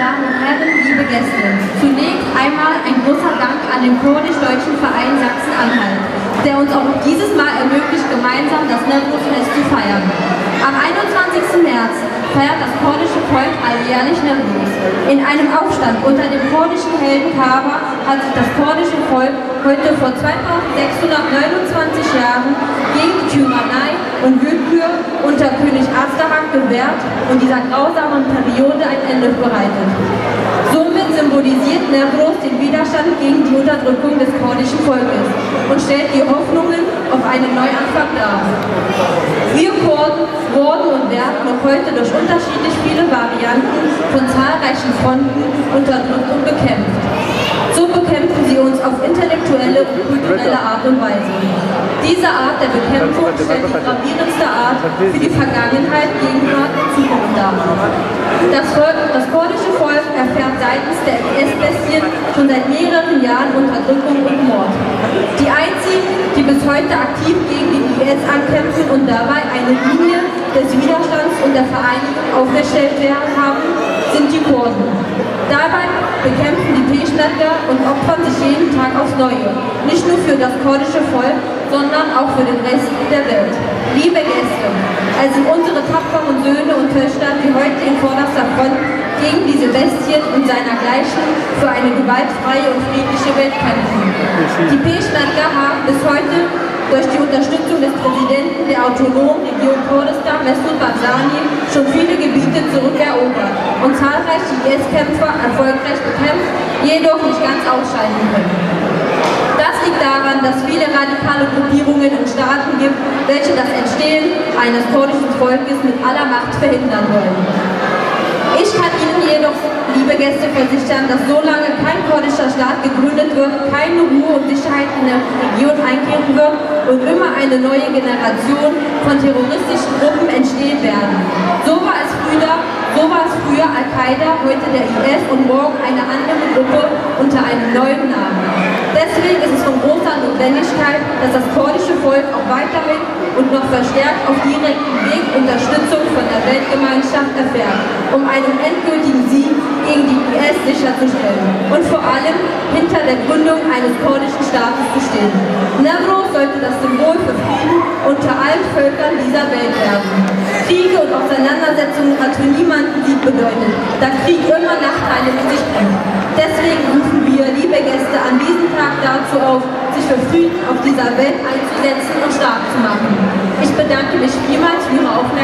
Damen und Herren, liebe Gäste, zunächst einmal ein großer Dank an den kurdisch-deutschen Verein Sachsen-Anhalt, der uns auch dieses Mal ermöglicht, gemeinsam das Newroz-Fest zu feiern. Am 21. März feiert das kurdische Volk alljährlich Newroz. In einem Aufstand unter dem kurdischen Helden Kaaba hat sich das kurdische Volk heute vor 2629 Jahren gegen die Tyrannei und Willkür unter König Astarak gewährt und dieser grausamen Periode ein Ende bereitet. Somit symbolisiert Nevros den Widerstand gegen die Unterdrückung des kurdischen Volkes und stellt die Hoffnungen auf einen Neuanfang dar. Wir Kurden wurden und werden noch heute durch unterschiedlich viele Varianten von zahlreichen Fronten unterdrückt und bekämpft. So bekämpfen sie uns auf intellektuelle und kulturelle Art und Weise. Diese Art der Bekämpfung stellt die gravierendste Für die Vergangenheit, Gegenwart und Zukunft dar. Das, Volk, das kurdische Volk erfährt seitens der IS-Bestien schon seit mehreren Jahren Unterdrückung und Mord. Die einzigen, die bis heute aktiv gegen den IS ankämpfen und dabei eine Linie des Widerstands und der Vereinigung aufgestellt werden haben, sind die Kurden. Dabei bekämpfen die Peschmerga und opfern sich jeden Tag aufs Neue. Nicht nur für das kurdische Volk, sondern auch für den Rest der Welt. Liebe Sind unsere tapferen Söhne und Töchter, die heute in vorderster Front gegen diese Bestien und seinergleichen für eine gewaltfreie und friedliche Welt kämpfen. Die Peschmerga haben bis heute durch die Unterstützung des Präsidenten der autonomen Region Kurdistan, Mesut Barzani, schon viele Gebiete zurückerobert und zahlreiche IS-Kämpfer erfolgreich bekämpft, jedoch nicht ganz ausschalten können. Das liegt daran, dass viele radikale Gruppierungen in Staaten gibt, welche das Entstehen eines kurdischen Volkes mit aller Macht verhindern wollen. Ich kann Ihnen jedoch, liebe Gäste, versichern, dass solange kein kurdischer Staat gegründet wird, keine Ruhe und Sicherheit in der Region einkehren wird und immer eine neue Generation von terroristischen Gruppen entstehen werden. So war es früher, so war es früher Al-Qaida, heute der IS und morgen eine andere Gruppe unter einem neuen Namen. Deswegen ist es von großer Notwendigkeit, dass das kurdische Volk auch weiterhin und noch verstärkt auf direktem Weg Unterstützung von der Weltgemeinschaft erfährt, um einen endgültigen Sieg gegen die IS sicherzustellen und vor allem hinter der Gründung eines kurdischen Staates zu stehen. Navro sollte das Symbol für Frieden unter allen Völkern dieser Welt werden. Kriege und Auseinandersetzungen hat für niemanden Sieg bedeutet, da Krieg immer Nachteile mit sich bringt. Deswegen rufen wir, für liebe Gäste an diesem Tag dazu auf, sich für Frieden auf dieser Welt einzusetzen und stark zu machen. Ich bedanke mich vielmals für Ihre Aufmerksamkeit.